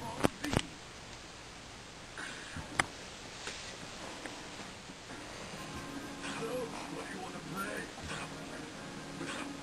What you?